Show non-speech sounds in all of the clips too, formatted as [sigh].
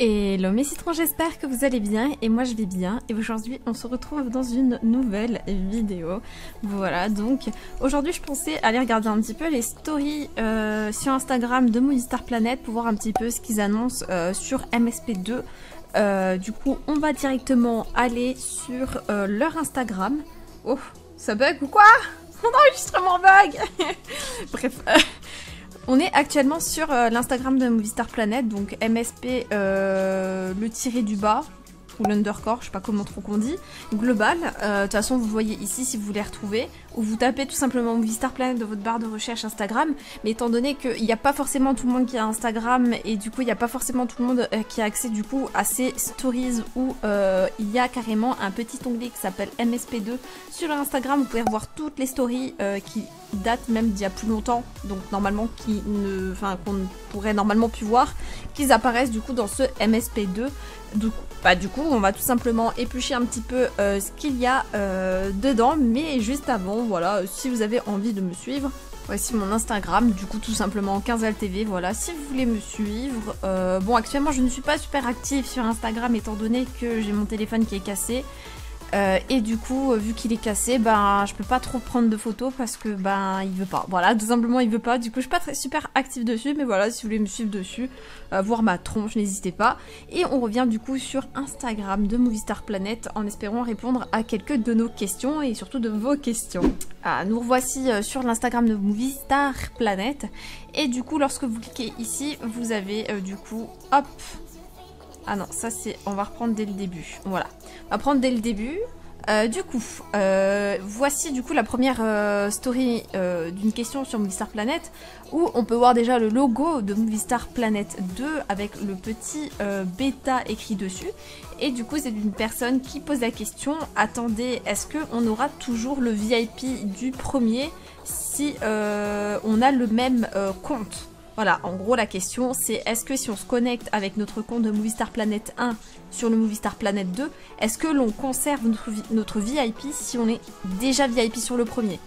Hello mes citrons, j'espère que vous allez bien et moi je vais bien et aujourd'hui on se retrouve dans une nouvelle vidéo. Voilà donc aujourd'hui je pensais aller regarder un petit peu les stories euh, sur Instagram de Movistar Planet pour voir un petit peu ce qu'ils annoncent euh, sur MSP2. Euh, du coup on va directement aller sur leur Instagram. Oh ça bug ou quoi? [laughs] Mon enregistrement bug [laughs] Bref on est actuellement sur euh, l'Instagram de Movistar Planet, donc MSP euh, le tiré du bas, ou l'undercore, je sais pas comment trop qu'on dit, global. Euh, de toute façon, vous voyez ici si vous voulez retrouver, ou vous tapez tout simplement Movistar Planet dans votre barre de recherche Instagram. Mais étant donné qu'il n'y a pas forcément tout le monde qui a Instagram, et du coup, il n'y a pas forcément tout le monde qui a accès du coup à ces stories où il y a carrément un petit onglet qui s'appelle MSP2 sur Instagram. Vous pouvez revoir toutes les stories qui date même d'il y a plus longtemps, donc normalement qui ne, enfin qu'on pourrait normalement plus voir, qu'ils apparaissent du coup dans ce MSP2. Du bah, du coup, on va tout simplement éplucher un petit peu euh, ce qu'il y a euh, dedans, mais juste avant, voilà, si vous avez envie de me suivre, voici mon Instagram, du coup tout simplement 15LTV, voilà, si vous voulez me suivre. Euh, bon, actuellement je ne suis pas super active sur Instagram étant donné que j'ai mon téléphone qui est cassé. Euh, et du coup, vu qu'il est cassé, ben je peux pas trop prendre de photos parce que ben il veut pas. Voilà, tout simplement il veut pas. Du coup, je suis pas très super active dessus, mais voilà, si vous voulez me suivre dessus, euh, voir ma tronche, n'hésitez pas. Et on revient du coup sur Instagram de Movistar Planet en espérant répondre à quelques de nos questions et surtout de vos questions. Ah, nous revoici euh, sur l'Instagram de Movistar Planet. Et du coup, lorsque vous cliquez ici, vous avez du coup, hop, ah non, ça c'est... On va reprendre dès le début. Voilà. On va prendre dès le début. Euh, du coup, euh, voici du coup la première euh, story d'une question sur Movistar Planet où on peut voir déjà le logo de Movistar Planet 2 avec le petit bêta écrit dessus. Et du coup, c'est une personne qui pose la question attendez, est-ce qu'on aura toujours le VIP du premier si on a le même compte? Voilà, en gros la question c'est est-ce que si on se connecte avec notre compte de Movistar Planet 1 sur le Movistar Planet 2, est-ce que l'on conserve notre, notre VIP si on est déjà VIP sur le premier?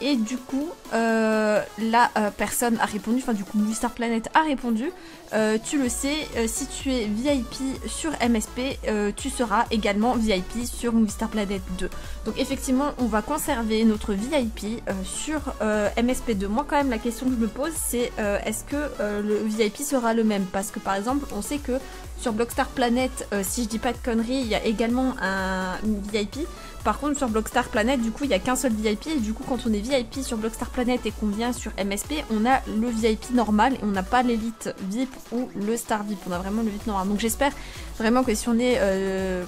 Et du coup, euh, la euh, personne a répondu, enfin du coup Movistar Planet a répondu, euh, tu le sais, si tu es VIP sur MSP, tu seras également VIP sur Movistar Planet 2. Donc effectivement, on va conserver notre VIP sur MSP2. Moi quand même, la question que je me pose, c'est est-ce que le VIP sera le même? Parce que par exemple, on sait que sur Blockstar Planet, si je dis pas de conneries, il y a également un VIP. Par contre, sur Blockstar Planet, du coup, il n'y a qu'un seul VIP. Et du coup, quand on est VIP sur Blockstar Planet et qu'on vient sur MSP, on a le VIP normal et on n'a pas l'élite VIP ou le Star VIP. On a vraiment le VIP normal. Donc j'espère vraiment que si on est euh,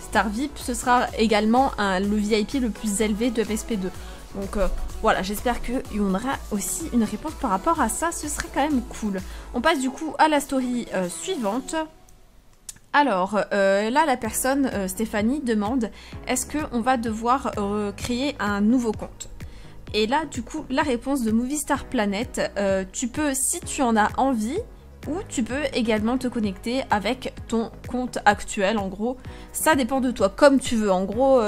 Star VIP, ce sera également le VIP le plus élevé de MSP2. Donc euh, voilà, j'espère qu'il y aura aussi une réponse par rapport à ça. Ce serait quand même cool. On passe du coup à la story euh, suivante. Alors euh, là, la personne, euh, Stéphanie, demande est-ce qu'on va devoir euh, créer un nouveau compte? Et là, du coup, la réponse de Movistar Planet, tu peux, si tu en as envie, ou tu peux également te connecter avec ton compte actuel en gros. Ça dépend de toi comme tu veux. En gros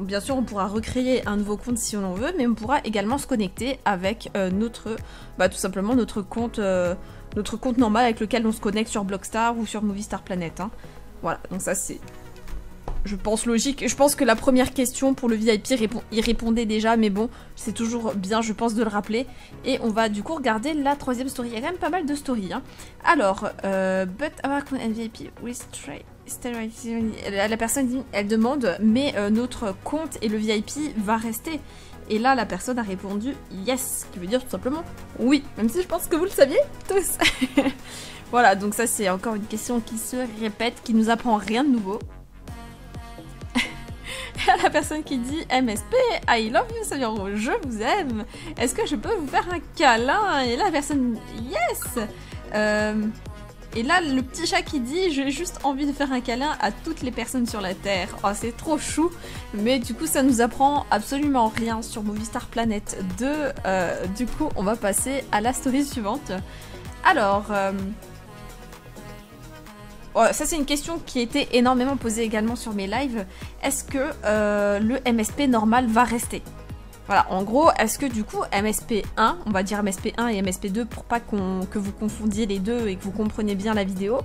bien sûr on pourra recréer un nouveau compte si on en veut mais on pourra également se connecter avec notre bah, tout simplement notre compte notre compte normal avec lequel on se connecte sur Blockstar ou sur Movistar Planet. Hein. Voilà, donc ça c'est, je pense logique. Je pense que la première question pour le VIP répondait déjà, mais bon, c'est toujours bien, je pense, de le rappeler. Et on va du coup regarder la troisième story. Il y a quand même pas mal de stories. Hein. Alors, euh, but our VIP la personne elle demande, mais euh, notre compte et le VIP va rester. Et là, la personne a répondu yes, qui veut dire tout simplement oui, même si je pense que vous le saviez tous. [laughs] voilà, donc ça c'est encore une question qui se répète, qui nous apprend rien de nouveau. [laughs] la personne qui dit MSP, I love you, ça je vous aime. Est-ce que je peux vous faire un câlin? Et là, la personne yes. Euh, et là, le petit chat qui dit J'ai juste envie de faire un câlin à toutes les personnes sur la Terre. Oh, c'est trop chou. Mais du coup, ça nous apprend absolument rien sur Movistar Planet 2. Euh, du coup, on va passer à la story suivante. Alors. Euh, oh, ça c'est une question qui été énormément posée également sur mes lives. Est-ce que euh, le MSP normal va rester? Voilà, en gros, est-ce que du coup MSP1, on va dire MSP1 et MSP2 pour pas que vous confondiez les deux et que vous compreniez bien la vidéo,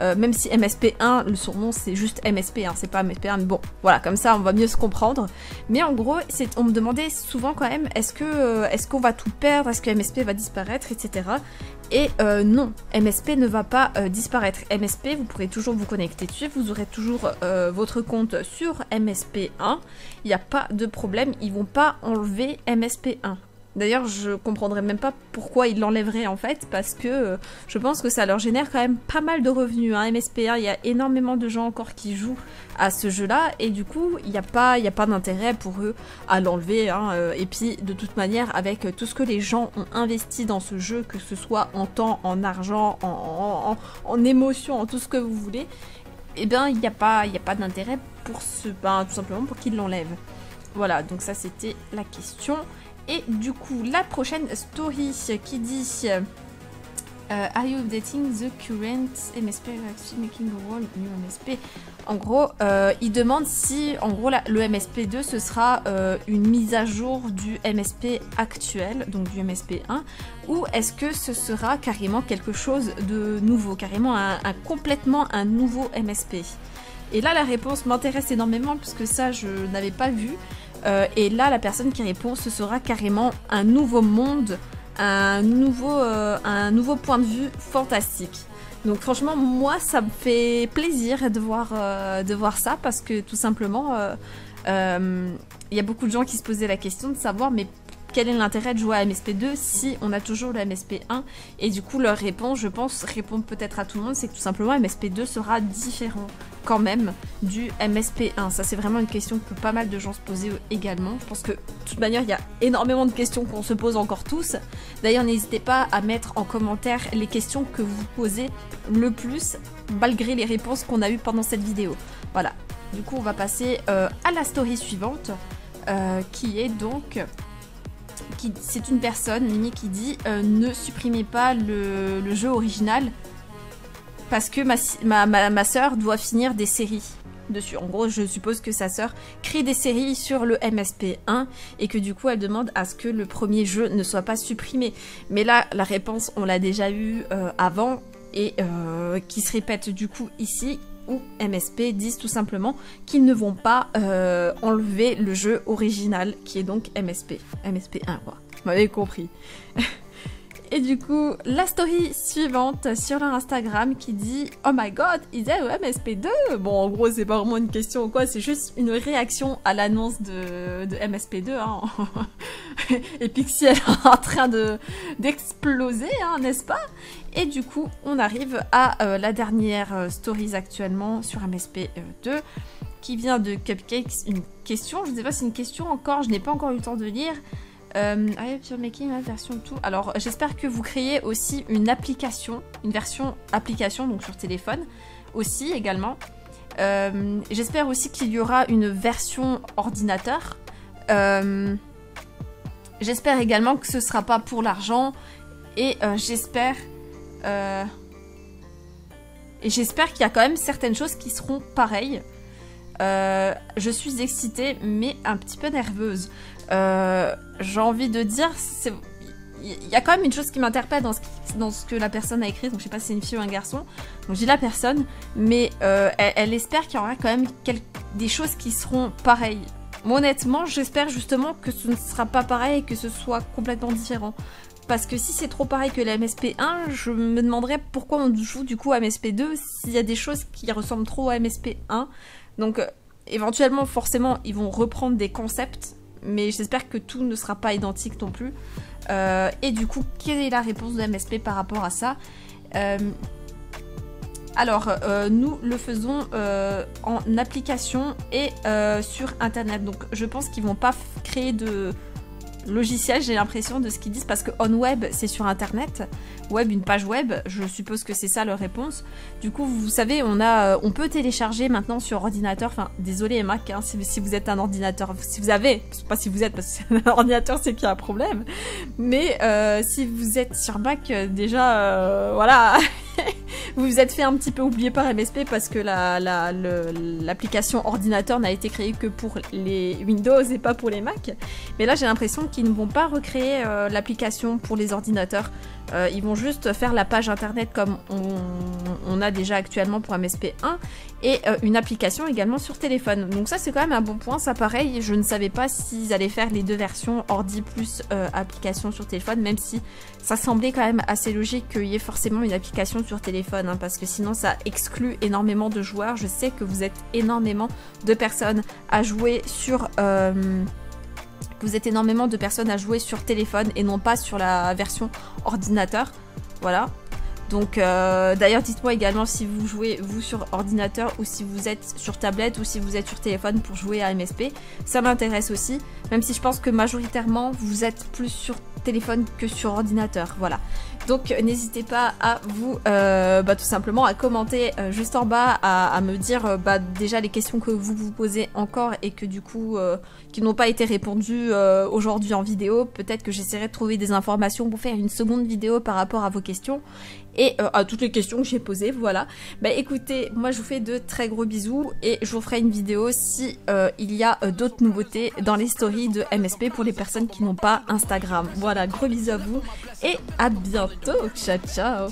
euh, même si MSP1, le son nom c'est juste MSP, hein, c'est pas MSP1, mais bon, voilà, comme ça on va mieux se comprendre. Mais en gros, on me demandait souvent quand même, est-ce euh, est-ce qu'on va tout perdre, est-ce que MSP va disparaître, etc. Et euh, non, MSP ne va pas disparaître. MSP, vous pourrez toujours vous connecter dessus, vous aurez toujours votre compte sur MSP1. Il n'y a pas de problème, ils vont pas enlever MSP1. D'ailleurs, je comprendrais même pas pourquoi ils l'enlèveraient en fait, parce que euh, je pense que ça leur génère quand même pas mal de revenus. Hein. MSP1, il y a énormément de gens encore qui jouent à ce jeu-là, et du coup, il n'y a pas, a pas d'intérêt pour eux à l'enlever. Hein. Euh, et puis, de toute manière, avec tout ce que les gens ont investi dans ce jeu, que ce soit en temps, en argent, en, en, émotion, en tout ce que vous voulez, eh bien, il n'y a pas, pas d'intérêt pour ce, ben, tout simplement pour qu'ils l'enlèvent. Voilà, donc ça c'était la question. Et du coup, la prochaine story qui dit euh, Are you updating the current MSP making a wall new MSP En gros, euh, il demande si, en gros, le MSP2 ce sera euh, une mise à jour du MSP actuel, donc du MSP1, ou est-ce que ce sera carrément quelque chose de nouveau, carrément un, complètement un nouveau MSP Et là, la réponse m'intéresse énormément puisque ça, je n'avais pas vu. Euh, et là, la personne qui répond, ce sera carrément un nouveau monde, un nouveau, euh, un nouveau point de vue fantastique. Donc franchement, moi, ça me fait plaisir de voir, euh, de voir ça parce que tout simplement, il y a beaucoup de gens qui se posaient la question de savoir, mais quel est l'intérêt de jouer à MSP2 si on a toujours le MSP1 Et du coup, leur réponse, je pense, répond peut-être à tout le monde, c'est que tout simplement MSP2 sera différent quand même du MSP1 Ça, c'est vraiment une question que pas mal de gens se posaient également. Je pense que, de toute manière, il y a énormément de questions qu'on se pose encore tous. D'ailleurs, n'hésitez pas à mettre en commentaire les questions que vous posez le plus, malgré les réponses qu'on a eues pendant cette vidéo. Voilà. Du coup, on va passer euh, à la story suivante, euh, qui est donc c'est une personne, qui dit euh, ne supprimez pas le, jeu original parce que ma, ma, soeur doit finir des séries dessus. En gros, je suppose que sa sœur crée des séries sur le MSP1 et que du coup, elle demande à ce que le premier jeu ne soit pas supprimé. Mais là, la réponse, on l'a déjà eu euh, avant et euh, qui se répète du coup ici ou MSP disent tout simplement qu'ils ne vont pas enlever le jeu original qui est donc MSP. MSP1 quoi. Vous m'avez compris. [laughs] Et du coup, la story suivante sur leur Instagram qui dit Oh my god, ils au MSP2 Bon, en gros, c'est pas vraiment une question ou quoi, c'est juste une réaction à l'annonce de, MSP2. Hein. [laughs] Et Pixie, est en train d'exploser, hein, n'est-ce pas? Et du coup, on arrive à euh, la dernière euh, stories actuellement sur MSP2 qui vient de Cupcakes. Une question, je ne sais pas si c'est une question encore, je n'ai pas encore eu le temps de lire. Euh, Making version tout. Alors j'espère que vous créez aussi une application, une version application donc sur téléphone aussi également. Euh, j'espère aussi qu'il y aura une version ordinateur. Euh, j'espère également que ce sera pas pour l'argent et euh, j'espère et j'espère qu'il y a quand même certaines choses qui seront pareilles. je suis excitée mais un petit peu nerveuse. Euh, j'ai envie de dire, il y a quand même une chose qui m'interpelle dans, ce, que la personne a écrit, donc je sais pas si c'est une fille ou un garçon, donc j'ai la personne, mais euh, elle, espère qu'il y aura quand même des choses qui seront pareilles. Moi, honnêtement, j'espère justement que ce ne sera pas pareil et que ce soit complètement différent. Parce que si c'est trop pareil que la MSP1, je me demanderais pourquoi on joue du coup à MSP2 s'il y a des choses qui ressemblent trop à MSP1. Donc euh, éventuellement, forcément, ils vont reprendre des concepts mais j'espère que tout ne sera pas identique non plus. Euh, et du coup, quelle est la réponse de MSP par rapport à ça euh, alors, euh, nous le faisons en application et sur Internet. Donc, je pense qu'ils vont pas créer de, logiciel, j'ai l'impression, de ce qu'ils disent, parce que on web, c'est sur Internet. Web, une page web, je suppose que c'est ça leur réponse. Du coup, vous savez, on, a, euh, on peut télécharger maintenant sur ordinateur, enfin, désolé Mac, hein, si, vous êtes un ordinateur, si vous avez, pas si vous êtes, parce que [laughs] un ordinateur, c'est qu'il y a un problème, mais euh, si vous êtes sur Mac, euh, déjà, voilà, [laughs] vous vous êtes fait un petit peu oublier par MSP parce que l'application la, ordinateur n'a été créée que pour les Windows et pas pour les Mac. Mais là, j'ai l'impression qu'ils ne vont pas recréer euh, l'application pour les ordinateurs. Euh, ils vont juste faire la page internet comme on, a déjà actuellement pour MSP1 et euh, une application également sur téléphone. Donc ça c'est quand même un bon point. Ça pareil, je ne savais pas s'ils allaient faire les deux versions ordi plus euh, application sur téléphone, même si ça semblait quand même assez logique qu'il y ait forcément une application sur téléphone, hein, parce que sinon ça exclut énormément de joueurs. Je sais que vous êtes énormément de personnes à jouer sur vous êtes énormément de personnes à jouer sur téléphone et non pas sur la version ordinateur. Voilà. Donc euh, d'ailleurs dites-moi également si vous jouez vous sur ordinateur ou si vous êtes sur tablette ou si vous êtes sur téléphone pour jouer à MSP. Ça m'intéresse aussi, même si je pense que majoritairement vous êtes plus sur téléphone que sur ordinateur. Voilà. Donc n'hésitez pas à vous, euh, bah, tout simplement, à commenter euh, juste en bas, à, me dire bah, déjà les questions que vous vous posez encore et que du coup, qui n'ont pas été répondues aujourd'hui en vidéo. Peut-être que j'essaierai de trouver des informations pour faire une seconde vidéo par rapport à vos questions et à toutes les questions que j'ai posées. Voilà. Bah écoutez, moi je vous fais de très gros bisous et je vous ferai une vidéo si il y a d'autres nouveautés dans les stories de MSP pour les personnes qui n'ont pas Instagram. Voilà, gros bisous à vous et à bientôt. Ciao, ciao.